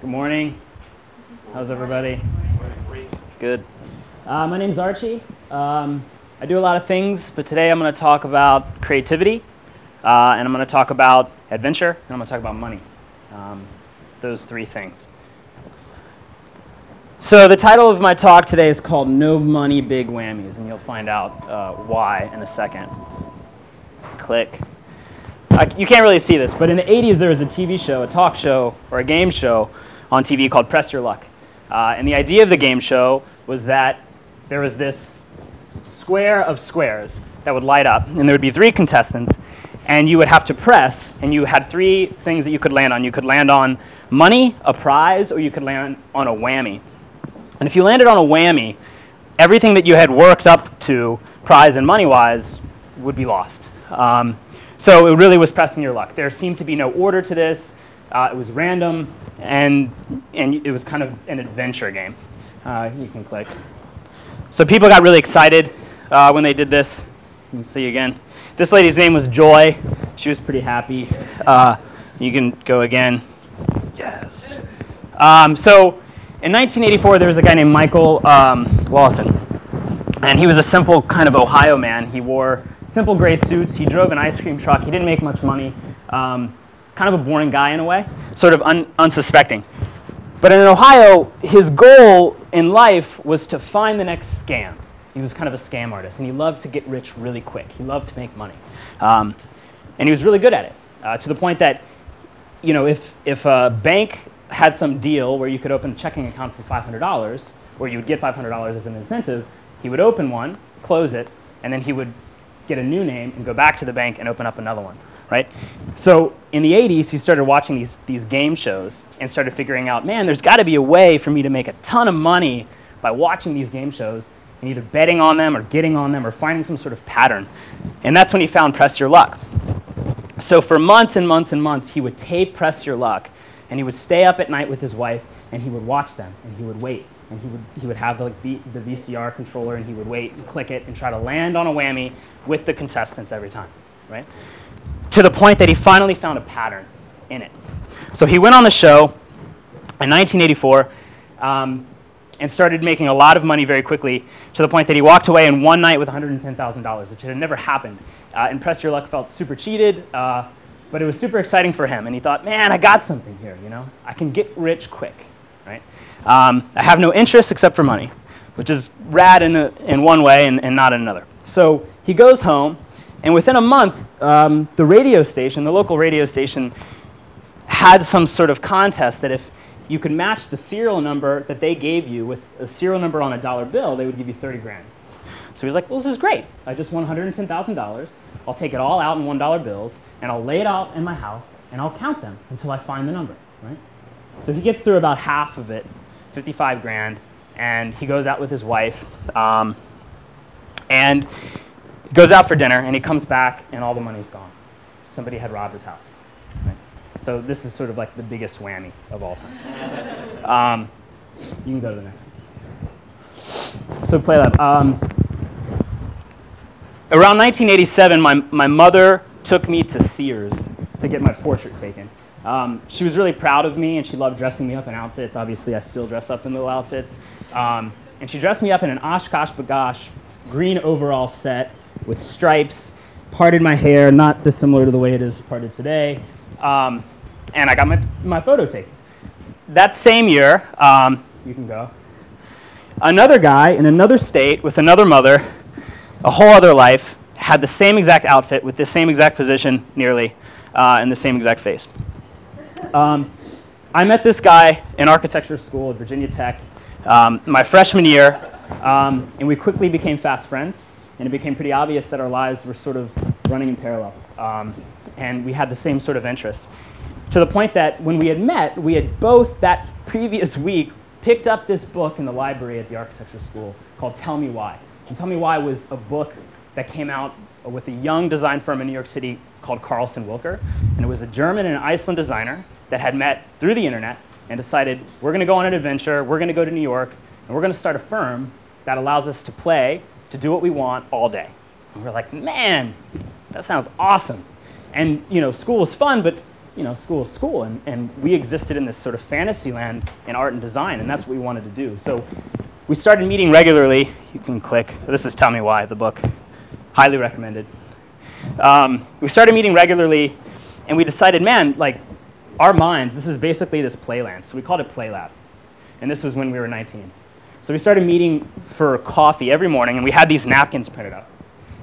Good morning. How's everybody? Good. Uh, my name's Archie. Um, I do a lot of things, but today I'm going to talk about creativity, uh, and I'm going to talk about adventure, and I'm going to talk about money. Um, those three things. So the title of my talk today is called No Money Big Whammies, and you'll find out uh, why in a second. Click. Uh, you can't really see this, but in the 80s there was a TV show, a talk show, or a game show on TV called Press Your Luck. Uh, and the idea of the game show was that there was this square of squares that would light up, and there would be three contestants, and you would have to press, and you had three things that you could land on. You could land on money, a prize, or you could land on a whammy. And if you landed on a whammy, everything that you had worked up to, prize and money-wise, would be lost. Um, so it really was pressing your luck. There seemed to be no order to this. Uh, it was random, and, and it was kind of an adventure game. Uh, you can click. So people got really excited uh, when they did this. You can see again. This lady's name was Joy. She was pretty happy. Uh, you can go again. Yes. Um, so in 1984, there was a guy named Michael um, Larson. And he was a simple kind of Ohio man. He wore simple gray suits. He drove an ice cream truck. He didn't make much money. Um, kind of a boring guy in a way, sort of un unsuspecting. But in Ohio, his goal in life was to find the next scam. He was kind of a scam artist, and he loved to get rich really quick. He loved to make money. Um, and he was really good at it, uh, to the point that, you know, if, if a bank had some deal where you could open a checking account for $500, or you would get $500 as an incentive, he would open one, close it, and then he would get a new name and go back to the bank and open up another one, right? So in the 80s, he started watching these, these game shows and started figuring out, man, there's got to be a way for me to make a ton of money by watching these game shows and either betting on them or getting on them or finding some sort of pattern. And that's when he found Press Your Luck. So for months and months and months, he would tape Press Your Luck and he would stay up at night with his wife and he would watch them and he would wait and he would he would have the, like, the VCR controller and he would wait and click it and try to land on a whammy with the contestants every time, right? To the point that he finally found a pattern in it. So he went on the show in 1984 um, and started making a lot of money very quickly to the point that he walked away in one night with $110,000, which had never happened. Uh, and Press Your Luck felt super cheated. Uh, but it was super exciting for him, and he thought, man, I got something here, you know? I can get rich quick, right? Um, I have no interest except for money, which is rad in, a, in one way and, and not in another. So he goes home, and within a month, um, the radio station, the local radio station, had some sort of contest that if you could match the serial number that they gave you with a serial number on a dollar bill, they would give you 30 grand. So he was like, well, this is great. I just won $110,000. I'll take it all out in $1 bills, and I'll lay it out in my house, and I'll count them until I find the number, right? So he gets through about half of it, 55 grand, and he goes out with his wife, um, and goes out for dinner, and he comes back, and all the money's gone. Somebody had robbed his house. Right? So this is sort of like the biggest whammy of all time. um, you can go to the next one. So play that. Um, around 1987, my, my mother took me to Sears to get my portrait taken. Um, she was really proud of me and she loved dressing me up in outfits. Obviously, I still dress up in little outfits. Um, and she dressed me up in an OshKosh B'gosh green overall set with stripes, parted my hair, not dissimilar to the way it is parted today. Um, and I got my, my photo taken. That same year, um, you can go, another guy in another state with another mother a whole other life, had the same exact outfit with the same exact position, nearly, uh, and the same exact face. Um, I met this guy in architecture school at Virginia Tech um, my freshman year, um, and we quickly became fast friends. And it became pretty obvious that our lives were sort of running in parallel. Um, and we had the same sort of interests. To the point that when we had met, we had both that previous week picked up this book in the library at the architecture school called Tell Me Why. And Tell Me Why was a book that came out with a young design firm in New York City called Karlssonwilker. And it was a German and an Iceland designer that had met through the internet and decided, we're going to go on an adventure, we're going to go to New York, and we're going to start a firm that allows us to play, to do what we want all day. And we're like, man, that sounds awesome. And you know, school was fun, but you know, school is school, and, and we existed in this sort of fantasy land in art and design, and that's what we wanted to do. So we started meeting regularly. You can click. This is Tell Me Why, the book. Highly recommended. Um, we started meeting regularly, and we decided, man, like, our minds, this is basically this playland. So we called it Playlab. And this was when we were 19. So we started meeting for coffee every morning, and we had these napkins printed up.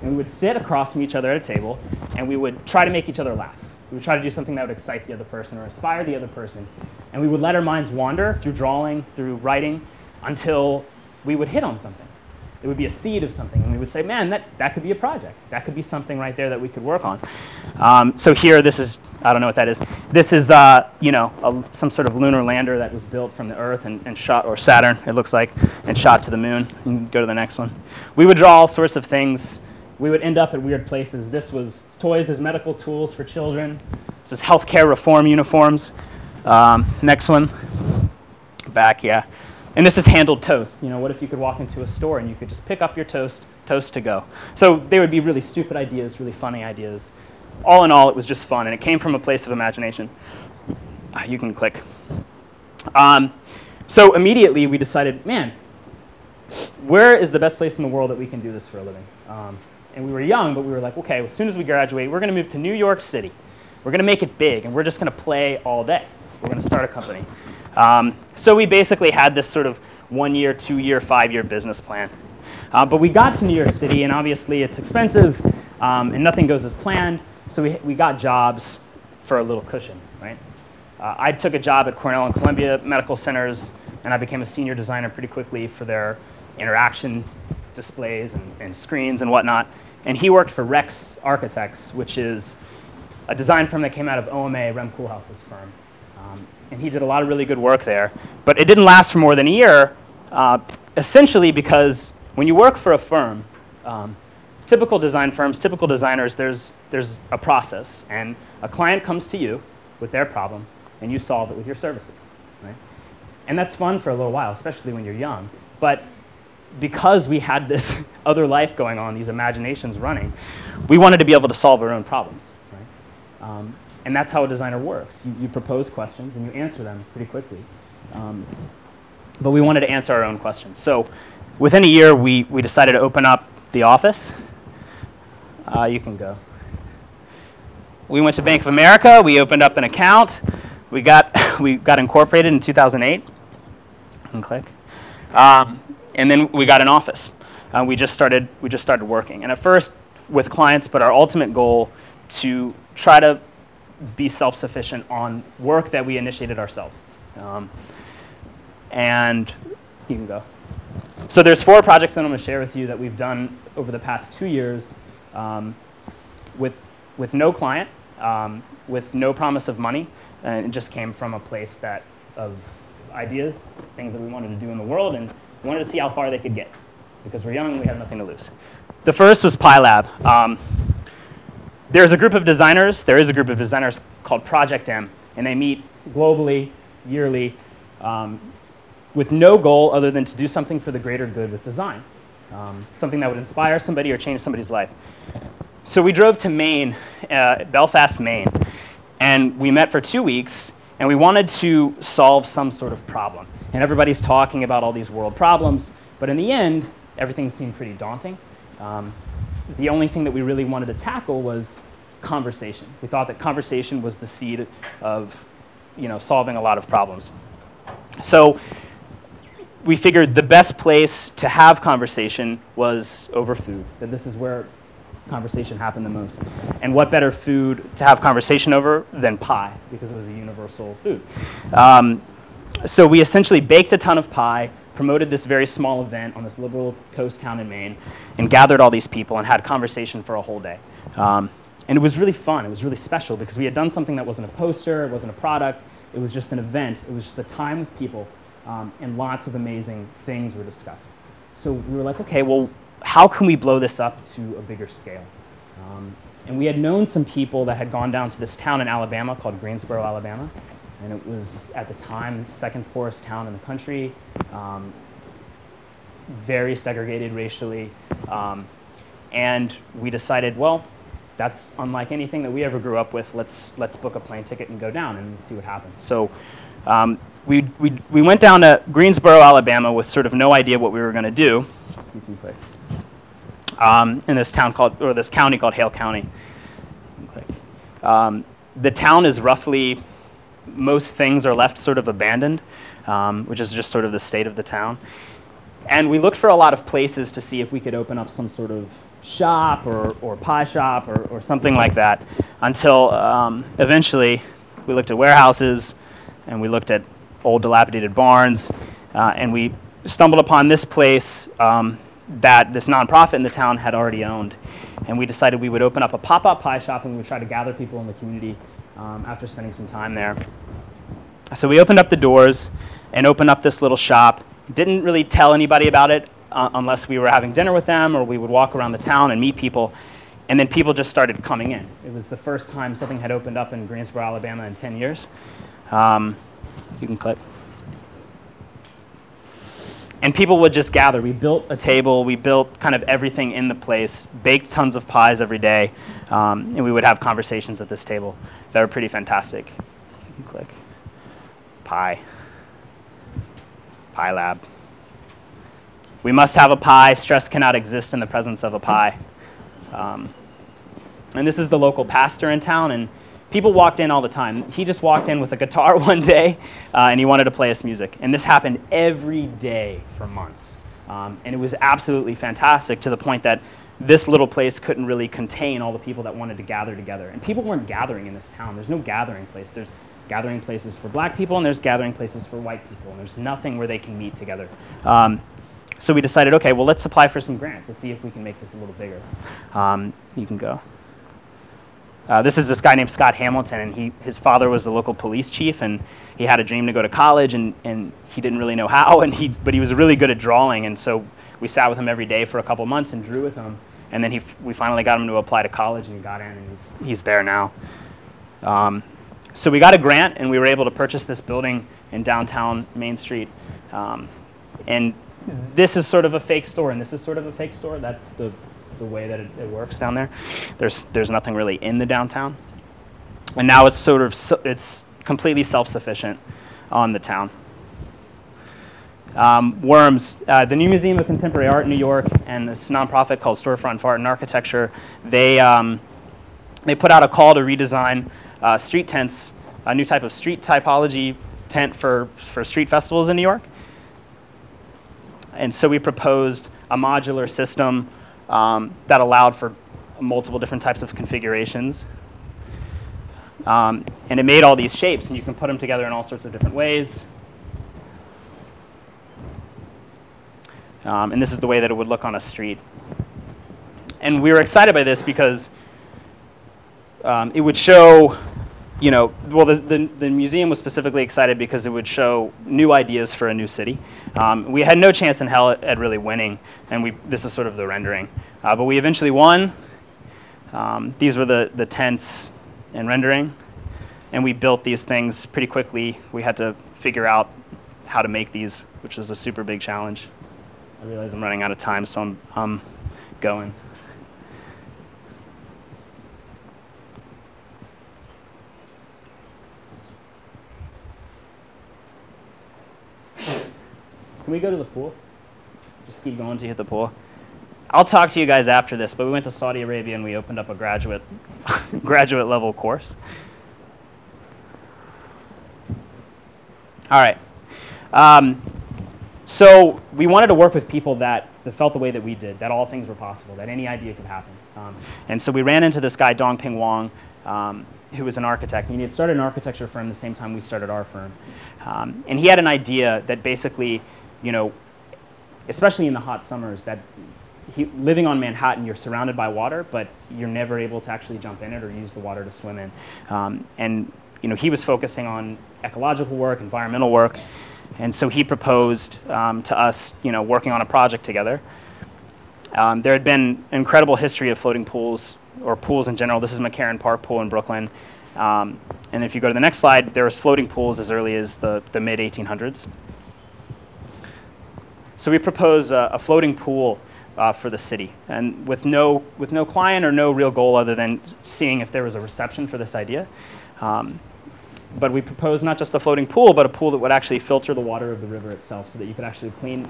And we would sit across from each other at a table, and we would try to make each other laugh. We would try to do something that would excite the other person or inspire the other person. And we would let our minds wander through drawing, through writing, until we would hit on something. It would be a seed of something, and we would say, man, that, that could be a project. That could be something right there that we could work on. Um, so here, this is, I don't know what that is. This is, uh, you know, a, some sort of lunar lander that was built from the Earth and, and shot, or Saturn, it looks like, and shot to the moon. Can go to the next one. We would draw all sorts of things. We would end up at weird places. This was toys as medical tools for children. This is healthcare reform uniforms. Um, next one. Back, yeah. And this is handled toast. You know, what if you could walk into a store and you could just pick up your toast, toast to go? So they would be really stupid ideas, really funny ideas. All in all, it was just fun, and it came from a place of imagination. Uh, you can click. Um, so immediately we decided, man, where is the best place in the world that we can do this for a living? Um, and we were young, but we were like, okay, as soon as we graduate, we're going to move to New York City. We're going to make it big, and we're just going to play all day. We're going to start a company. Um, so we basically had this sort of one year, two year, five year business plan. Uh, but we got to New York City, and obviously it's expensive, um, and nothing goes as planned. So we, we got jobs for a little cushion, right? Uh, I took a job at Cornell and Columbia Medical Centers, and I became a senior designer pretty quickly for their interaction displays and, and screens and whatnot. And he worked for Rex Architects, which is a design firm that came out of OMA, Rem Koolhaas's firm. Um, and he did a lot of really good work there. But it didn't last for more than a year, uh, essentially because when you work for a firm, um, typical design firms, typical designers, there's, there's a process. And a client comes to you with their problem, and you solve it with your services. Right? And that's fun for a little while, especially when you're young. But because we had this other life going on, these imaginations running, we wanted to be able to solve our own problems. Right? Um, and that's how a designer works. You, you propose questions and you answer them pretty quickly. Um, but we wanted to answer our own questions. So within a year, we, we decided to open up the office. Uh, you can go. We went to Bank of America. We opened up an account. We got, we got incorporated in 2008. And click. Um, and then we got an office. Uh, we, just started, we just started working. And at first with clients, but our ultimate goal to try to be self-sufficient on work that we initiated ourselves. Um, and you can go. So there's four projects that I'm going to share with you that we've done over the past two years um, with, with no client, um, with no promise of money, and it just came from a place that of ideas, things that we wanted to do in the world, and wanted to see how far they could get. Because we're young, we have nothing to lose. The first was PieLab. There's a group of designers, there is a group of designers called Project M, and they meet globally, yearly, um, with no goal other than to do something for the greater good with design. Um, something that would inspire somebody or change somebody's life. So we drove to Maine, uh, Belfast, Maine, and we met for two weeks, and we wanted to solve some sort of problem. And everybody's talking about all these world problems, but in the end, everything seemed pretty daunting. Um, the only thing that we really wanted to tackle was conversation. We thought that conversation was the seed of you know, solving a lot of problems. So we figured the best place to have conversation was over food, that this is where conversation happened the most. And what better food to have conversation over than pie, because it was a universal food. Um, so we essentially baked a ton of pie, promoted this very small event on this liberal coast town in Maine and gathered all these people and had conversation for a whole day. Um, and it was really fun. It was really special because we had done something that wasn't a poster, it wasn't a product, it was just an event. It was just a time with people, um, and lots of amazing things were discussed. So we were like, okay, well, how can we blow this up to a bigger scale? Um, and we had known some people that had gone down to this town in Alabama called Greensboro, Alabama, and it was at the time second poorest town in the country, um, very segregated racially, um, and we decided, well, that's unlike anything that we ever grew up with. Let's, let's book a plane ticket and go down and see what happens. So um, we, we, we went down to Greensboro, Alabama with sort of no idea what we were going to do. You can click. Um, in this town called, or this county called Hale County. Um, the town is roughly, most things are left sort of abandoned, um, which is just sort of the state of the town. And we looked for a lot of places to see if we could open up some sort of shop or, or pie shop or, or something like that until um, eventually we looked at warehouses and we looked at old dilapidated barns uh, and we stumbled upon this place um, that this nonprofit in the town had already owned. And we decided we would open up a pop-up pie shop and we would try to gather people in the community um, after spending some time there. So we opened up the doors and opened up this little shop. Didn't really tell anybody about it uh, unless we were having dinner with them or we would walk around the town and meet people. And then people just started coming in. It was the first time something had opened up in Greensboro, Alabama in 10 years. Um, you can click. And people would just gather. We built a table, we built kind of everything in the place, baked tons of pies every day, um, and we would have conversations at this table that were pretty fantastic. You can click. Pie. Pie lab. We must have a pie. Stress cannot exist in the presence of a pie. Um, and this is the local pastor in town, and people walked in all the time. He just walked in with a guitar one day, uh, and he wanted to play us music. And this happened every day for months. Um, and it was absolutely fantastic to the point that this little place couldn't really contain all the people that wanted to gather together. And people weren't gathering in this town. There's no gathering place. There's gathering places for black people, and there's gathering places for white people. And there's nothing where they can meet together. Um, so we decided, okay, well, let's apply for some grants to see if we can make this a little bigger. Um, you can go. Uh, this is this guy named Scott Hamilton, and he, his father was the local police chief, and he had a dream to go to college, and, and he didn't really know how, and he, but he was really good at drawing, and so we sat with him every day for a couple months and drew with him, and then he, we finally got him to apply to college, and he got in, and he's, he's there now. Um, so we got a grant, and we were able to purchase this building in downtown Main Street, um, and this is sort of a fake store, and this is sort of a fake store. That's the, the way that it, it works down there. There's, there's nothing really in the downtown. And now it's sort of, it's completely self-sufficient on the town. Um, Worms, uh, the New Museum of Contemporary Art in New York and this nonprofit called Storefront for Art and Architecture, they, um, they put out a call to redesign uh, street tents, a new type of street typology tent for, for street festivals in New York. And so we proposed a modular system um, that allowed for multiple different types of configurations. Um, and it made all these shapes, and you can put them together in all sorts of different ways. Um, and this is the way that it would look on a street. And we were excited by this because um, it would show you know, well, the, the, the, museum was specifically excited because it would show new ideas for a new city. Um, we had no chance in hell at, at, really winning, and we, this is sort of the rendering. Uh, but we eventually won. Um, these were the, the tents and rendering, and we built these things pretty quickly. We had to figure out how to make these, which was a super big challenge. I realize I'm running out of time, so I'm, I'm going. Can we go to the pool? Just keep going to hit the pool. I'll talk to you guys after this, but we went to Saudi Arabia and we opened up a graduate, graduate level course. All right. Um, so we wanted to work with people that, that felt the way that we did, that all things were possible, that any idea could happen. Um, and so we ran into this guy, Dongping Wong, um, who was an architect. And he had started an architecture firm the same time we started our firm. Um, and he had an idea that basically you know, especially in the hot summers, that he, living on Manhattan, you're surrounded by water, but you're never able to actually jump in it or use the water to swim in. Um, and you know, he was focusing on ecological work, environmental work, and so he proposed um, to us, you know, working on a project together. Um, there had been incredible history of floating pools or pools in general. This is McCarren Park Pool in Brooklyn. Um, and if you go to the next slide, there was floating pools as early as the, the mid 1800s. So we propose a, a floating pool uh, for the city, and with no with no client or no real goal other than seeing if there was a reception for this idea. Um, but we proposed not just a floating pool, but a pool that would actually filter the water of the river itself, so that you could actually clean,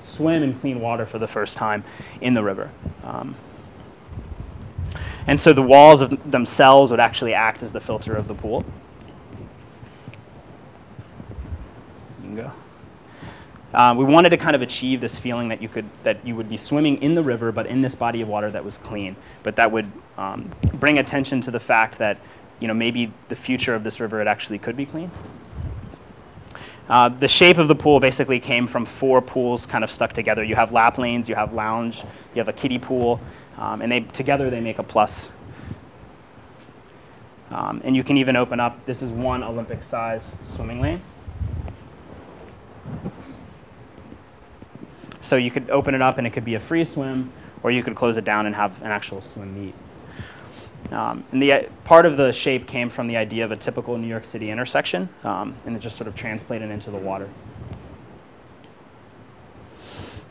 swim in clean water for the first time in the river. Um, and so the walls of themselves would actually act as the filter of the pool. Go. Um, we wanted to kind of achieve this feeling that you could that you would be swimming in the river, but in this body of water that was clean. But that would um, bring attention to the fact that you know maybe the future of this river it actually could be clean. Uh, the shape of the pool basically came from four pools kind of stuck together. You have lap lanes, you have lounge, you have a kiddie pool, um, and they together they make a plus. Um, and you can even open up. This is one Olympic size swimming lane. So you could open it up and it could be a free swim, or you could close it down and have an actual swim meet. Um, and the uh, part of the shape came from the idea of a typical New York City intersection, um, and it just sort of translated into the water.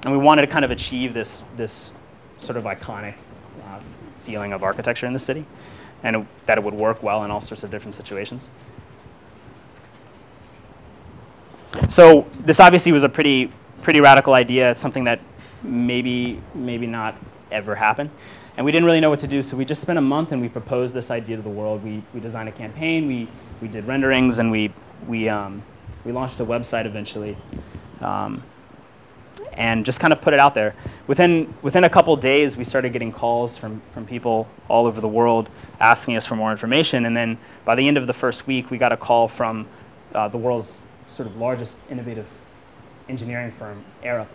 And we wanted to kind of achieve this, this sort of iconic uh, feeling of architecture in the city, and it, that it would work well in all sorts of different situations. So this obviously was a pretty pretty radical idea. It's something that maybe, maybe not ever happen. And we didn't really know what to do, so we just spent a month and we proposed this idea to the world. We, we designed a campaign, we, we did renderings, and we, we, um, we launched a website eventually. Um, and just kind of put it out there. Within, within a couple days, we started getting calls from, from people all over the world asking us for more information. And then by the end of the first week, we got a call from uh, the world's sort of largest innovative engineering firm, Arup.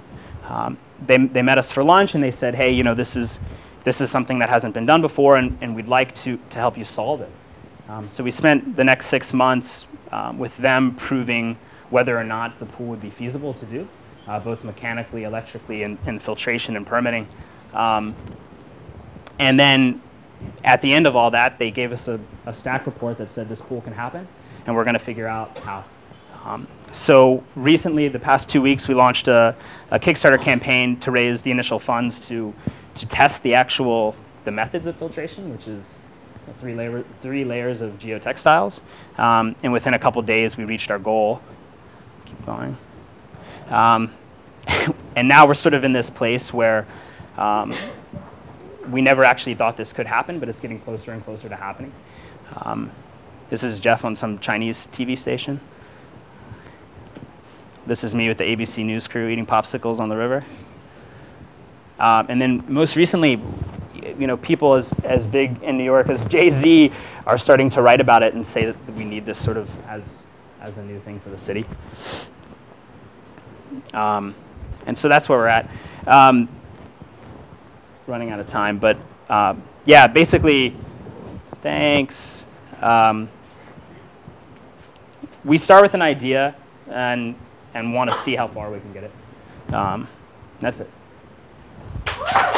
Um, they, they met us for lunch and they said, hey, you know, this is, this is something that hasn't been done before and, and we'd like to, to help you solve it. Um, so we spent the next six months um, with them proving whether or not the pool would be feasible to do, uh, both mechanically, electrically, and, and filtration and permitting. Um, and then at the end of all that, they gave us a, a stack report that said this pool can happen, and we're going to figure out how. Um, so recently, the past two weeks, we launched a, a, Kickstarter campaign to raise the initial funds to, to test the actual the methods of filtration, which is three, layer, three layers of geotextiles. Um, and within a couple days, we reached our goal. Keep going. Um, and now we're sort of in this place where um, we never actually thought this could happen, but it's getting closer and closer to happening. Um, this is Jeff on some Chinese TV station. This is me with the ABC News crew eating popsicles on the river. Um, and then most recently, you know, people as, as big in New York as Jay-Z are starting to write about it and say that we need this sort of as, as a new thing for the city. Um, and so that's where we're at. Um, running out of time, but uh, yeah, basically, thanks. Um, we start with an idea and and want to see how far we can get it. Um, that's it. Woo!